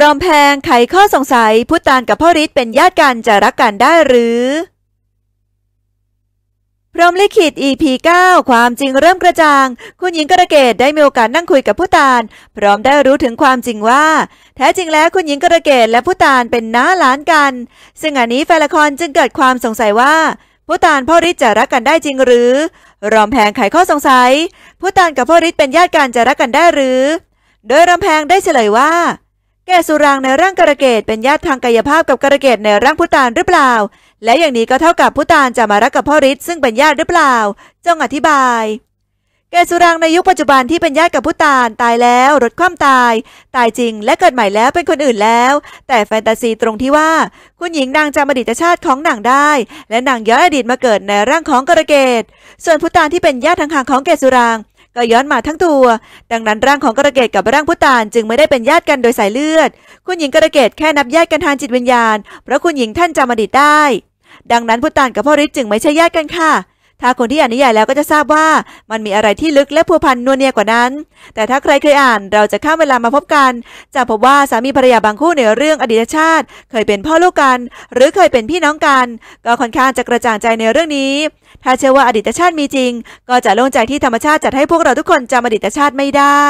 รอมแพงไขข้อสงสัยพุตานกับพ่อฤทธิ์เป็นญาติกันจะรักกันได้หรือ พรหมลิขิต EP 9 ความจริงเริ่มกระจ่าง คุณหญิงกระเกตได้มีโอกาสนั่งคุยกับผู้ตาน พร้อมได้รู้ถึงความจริงว่า แท้จริงแล้วคุณหญิงกระเกตและผู้ตานเป็นน้าหลานกัน ซึ่งอันนี้แฟนละครจึงเกิดความสงสัยว่าผู้ตานพ่อฤทธิ์จะรักกันได้จริงหรือ รอมแพงไขข้อสงสัยผู้ตานกับพ่อฤทธิ์เป็นญาติกันจะรักกันได้หรือ โดยรอมแพงได้เฉลยว่า แก่สุรางในร่างกระเกตเป็นญาติทางกายภาพกับกระเกตในร่างพุตานหรือเปล่า และอย่างนี้ก็เท่ากับพุตานจะมารักกับพ่อฤทธิ์ซึ่งเป็นญาติหรือเปล่า จงอธิบาย แก่สุรางในยุคปัจจุบันที่เป็นญาติกับพุตานตายแล้วรถคว่ำตาย ตายจริงและเกิดใหม่แล้วเป็นคนอื่นแล้ว แต่แฟนตาซีตรงที่ว่า คุณหญิงนางจำอดีตชาติของนางได้ และนางย้อนอดีตมาเกิดในร่างของกระเกตส่วนพุตานที่เป็นญาติทางห่างของแก่สุราง ก็ย้อนมาทั้งตัว ดังนั้นร่างของกระเกตกับร่างพุตานจึงไม่ได้เป็นญาติกันโดยสายเลือด คุณหญิงกระเกตแค่นับญาติกันทางจิตวิญญาณ เพราะคุณหญิงท่านจำอดีตได้ ดังนั้นพุตานกับพ่อฤทธิ์จึงไม่ใช่ญาติกันค่ะ ถ้าคนที่อ่านนิยายแล้วก็จะทราบว่ามันมีอะไรที่ลึกและพัวพันนัวเนียกว่านั้น แต่ถ้าใครเคยอ่านเราจะข้ามเวลามาพบกัน จะพบว่าสามีภรรยาบางคู่ในเรื่องอดีตชาติ เคยเป็นพ่อลูกกัน หรือเคยเป็นพี่น้องกัน ก็ค่อนข้างจะกระจ่างใจในเรื่องนี้ ถ้าเชื่อว่าอดีตชาติมีจริง ก็จะโล่งใจที่ธรรมชาติจัดให้พวกเราทุกคนจำอดีตชาติไม่ได้